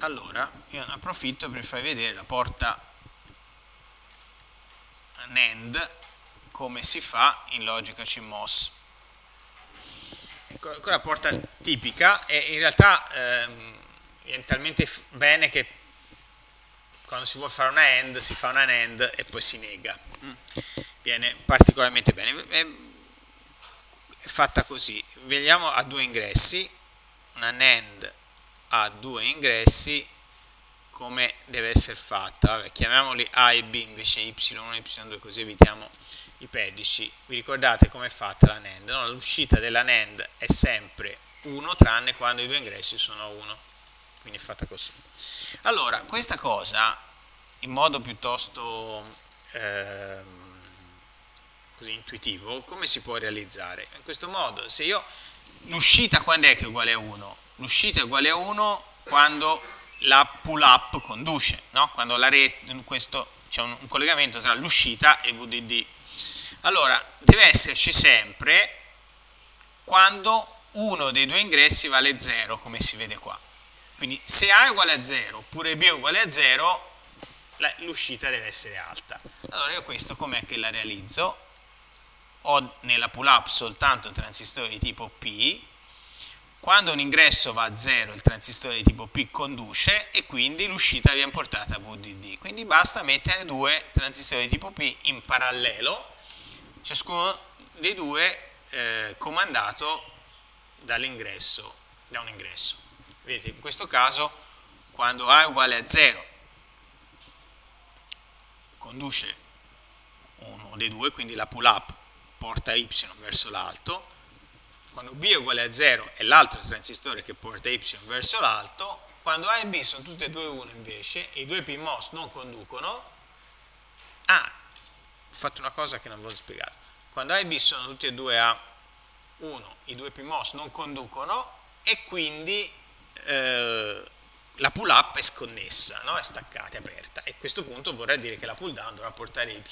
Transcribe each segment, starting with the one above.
allora io ne approfitto per farvi vedere la porta NAND come si fa in logica CMOS ecco, la porta tipica e in realtà ehm, è talmente bene che quando si vuole fare una AND si fa una NAND e poi si nega. Mm. viene particolarmente bene. È fatta così. Vediamo a due ingressi una NAND ha due ingressi come deve essere fatta. Vabbè, chiamiamoli A e B invece Y1 e Y2 così evitiamo i pedici. Vi ricordate come è fatta la NAND? No? l'uscita della NAND è sempre 1 tranne quando i due ingressi sono 1 quindi è fatta così. Allora questa cosa in modo piuttosto eh, così intuitivo come si può realizzare? In questo modo se io l'uscita quando è che è uguale a 1 l'uscita è uguale a 1 quando la pull up conduce, no? quando c'è un, un collegamento tra l'uscita e VDD. Allora, deve esserci sempre quando uno dei due ingressi vale 0, come si vede qua. Quindi se A è uguale a 0 oppure B è uguale a 0, l'uscita deve essere alta. Allora io questo com'è che la realizzo? Ho nella pull up soltanto transistori di tipo P, quando un ingresso va a 0 il transistore di tipo P conduce e quindi l'uscita viene portata a VDD. Quindi basta mettere due transistori di tipo P in parallelo, ciascuno dei due eh, comandato dall'ingresso, da un ingresso. Vedete, in questo caso quando A è uguale a 0 conduce uno dei due, quindi la pull up porta Y verso l'alto, quando B è uguale a 0 è l'altro transistore che porta Y verso l'alto, quando A e B sono tutte e due 1 invece e i due PMOS non conducono, ah, ho fatto una cosa che non vi ho spiegato, quando A e B sono tutte e due a 1, i due PMOS non conducono e quindi eh, la pull up è sconnessa, no? è staccata, è aperta e a questo punto vorrà dire che la pull down dovrà portare Y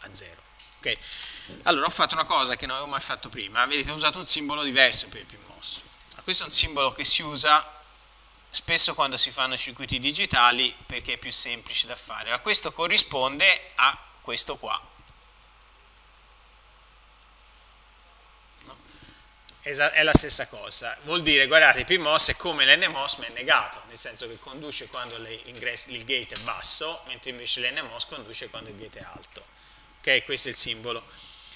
a 0. Okay? Allora ho fatto una cosa che non avevo mai fatto prima, vedete ho usato un simbolo diverso per il PMOS. Questo è un simbolo che si usa spesso quando si fanno circuiti digitali perché è più semplice da fare. Allora, questo corrisponde a questo qua. È la stessa cosa, vuol dire, guardate, PMOS è come l'NMOS ma è negato, nel senso che conduce quando il gate è basso, mentre invece l'NMOS conduce quando il gate è alto. Ok, questo è il simbolo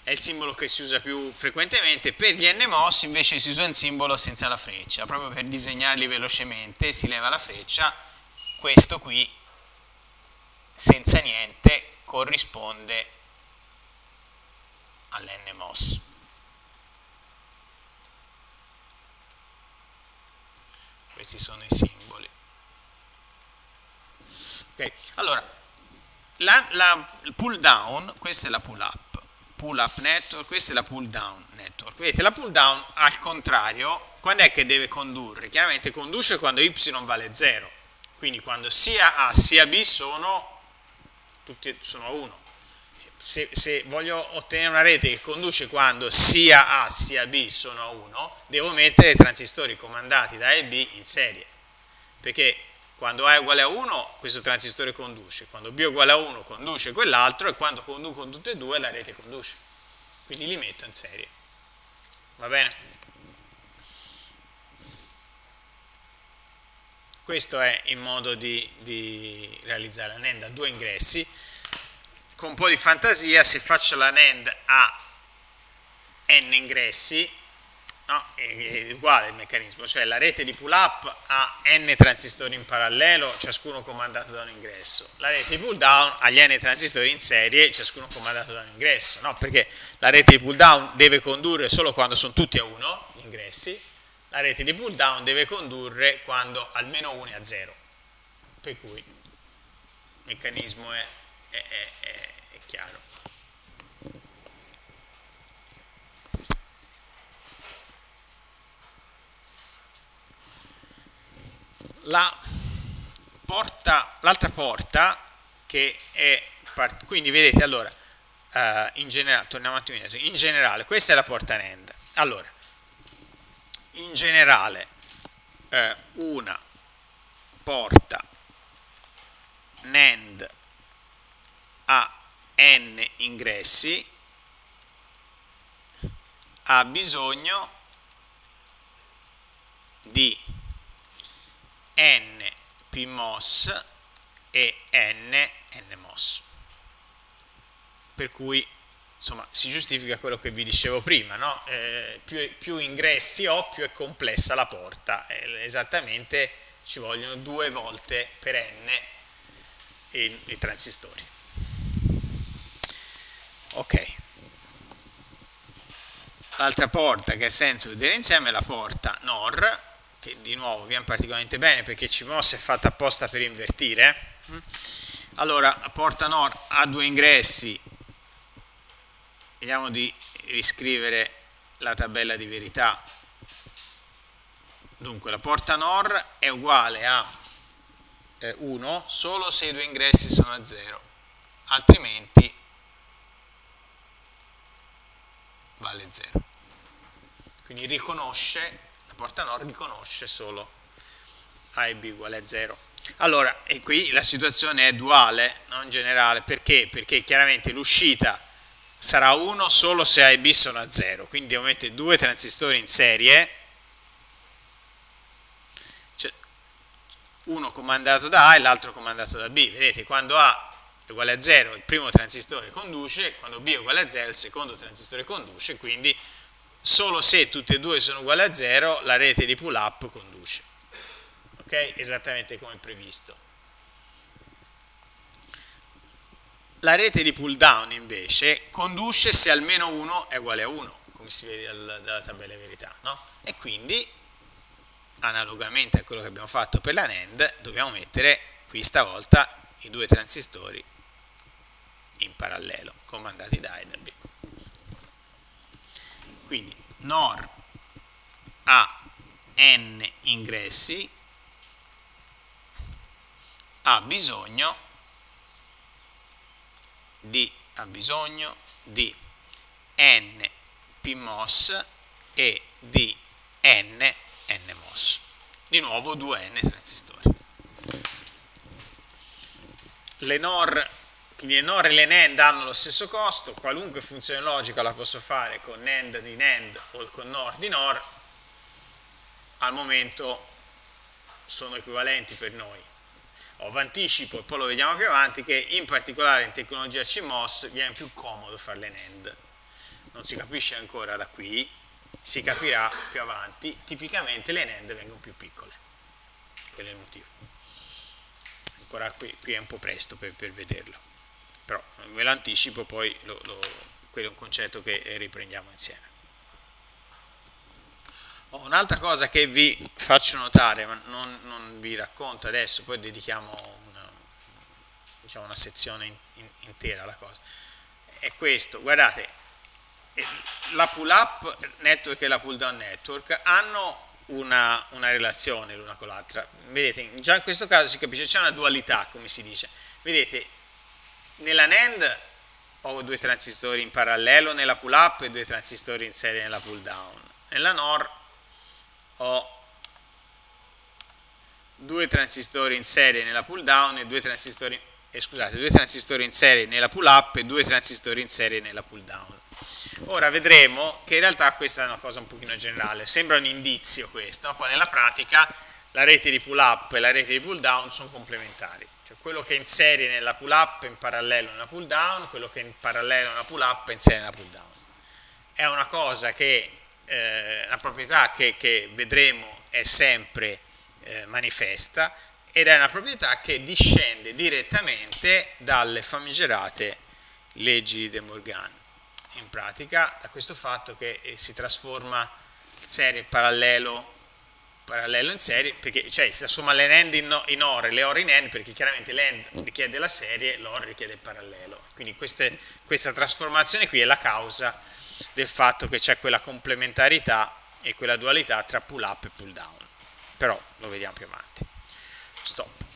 è il simbolo che si usa più frequentemente, per gli NMOS invece si usa un simbolo senza la freccia, proprio per disegnarli velocemente si leva la freccia, questo qui senza niente corrisponde all'NMOS. Questi sono i simboli. Ok, allora, la, la pull down, questa è la pull up pull up network, questa è la pull down network. Vedete, la pull down al contrario, quando è che deve condurre? Chiaramente conduce quando y vale 0, quindi quando sia A sia B sono, tutti sono 1. Se, se, voglio ottenere una rete che conduce quando sia A sia B sono 1, devo mettere i transistori comandati da A e B in serie, perché quando A è uguale a 1 questo transistore conduce, quando B è uguale a 1 conduce quell'altro e quando conducono tutte e due la rete conduce. Quindi li metto in serie. Va bene? Questo è il modo di, di realizzare la NAND a due ingressi. Con un po' di fantasia, se faccio la NAND a n ingressi, no? è, uguale il meccanismo, cioè la rete di pull up ha n transistori in parallelo, ciascuno comandato da un ingresso, la rete di pull down ha gli n transistori in serie, ciascuno comandato da un ingresso, no? perché la rete di pull down deve condurre solo quando sono tutti a 1 gli ingressi, la rete di pull down deve condurre quando almeno uno è a 0, per cui il meccanismo è, è, è, è chiaro. la porta, l'altra porta che è, quindi vedete allora, uh, in generale, torniamo un attimo indietro, in generale, questa è la porta NAND, allora, in generale uh, una porta NAND a n ingressi ha bisogno di n PMOS e n NMOS per cui insomma si giustifica quello che vi dicevo prima no? eh, più, più, ingressi ho più è complessa la porta. Eh, esattamente ci vogliono due volte per n i, i transistori ok. L'altra porta che ha senso vedere insieme è la porta NOR che di nuovo viene particolarmente bene perché CMOS è fatta apposta per invertire. Allora la porta NOR ha due ingressi. Vediamo di riscrivere la tabella di verità. Dunque la porta NOR è uguale a 1 eh, solo se i due ingressi sono a 0 altrimenti vale 0 quindi riconosce la porta NOR riconosce solo A e B uguale a 0 allora e qui la situazione è duale non generale. Perché? perché chiaramente l'uscita sarà 1 solo se A e B sono a 0 quindi mettere due transistori in serie. Cioè uno comandato da A e l'altro comandato da B. Vedete quando A è uguale a 0 il primo transistore conduce quando B è uguale a 0 il secondo transistore conduce quindi solo se tutte e due sono uguali a 0 la rete di pull up conduce ok? esattamente come previsto la rete di pull down invece conduce se almeno 1 è uguale a 1 come si vede dal, dalla tabella verità no? e quindi analogamente a quello che abbiamo fatto per la NAND dobbiamo mettere qui stavolta i due transistori in parallelo comandati da e B. Quindi NOR ha n ingressi ha bisogno di, ha bisogno di n PMOS e di n NMOS di nuovo 2n transistori. Le NOR quindi le NOR e le NAND hanno lo stesso costo, qualunque funzione logica la posso fare con NAND di NAND o con NOR di NOR, al momento sono equivalenti per noi. Ho anticipo, e poi lo vediamo più avanti, che in particolare in tecnologia CMOS viene più comodo fare le NAND. Non si capisce ancora da qui, si capirà più avanti, tipicamente le NAND vengono più piccole. Quello è il motivo. Ancora qui, qui è un po' presto per, per vederlo però ve lo anticipo, poi lo, lo, quello è un concetto che riprendiamo insieme. Oh, Un'altra cosa che vi faccio notare, ma non, non vi racconto adesso, poi dedichiamo una, diciamo una sezione in, in, intera alla cosa, è questo, guardate, eh, la pull up network e la pull down network hanno una, una relazione l'una con l'altra, vedete, già in questo caso si capisce, c'è una dualità, come si dice, vedete, nella NAND ho due transistori in parallelo nella pull up e due transistori in serie nella pull down. Nella NOR ho due transistori in serie nella pull down e due transistori, eh, scusate, due transistori in serie nella pull up e due transistori in serie nella pull down. Ora vedremo che in realtà questa è una cosa un pochino generale, sembra un indizio questo, poi nella pratica la rete di pull up e la rete di pull down sono complementari cioè quello che è in serie nella pull up in parallelo nella pull down, quello che in parallelo nella pull up in serie nella pull down. È una cosa che, eh, una proprietà che, che, vedremo è sempre eh, manifesta ed è una proprietà che discende direttamente dalle famigerate leggi di De Morgan. In pratica da questo fatto che eh, si trasforma serie parallelo parallelo in serie, perché cioè, si somma le NAND in, in OR e le OR in NAND, perché chiaramente l'AND richiede la serie, l'OR richiede il parallelo. Quindi queste, questa trasformazione qui è la causa del fatto che c'è quella complementarità e quella dualità tra pull up e pull down. Però lo vediamo più avanti. Stop.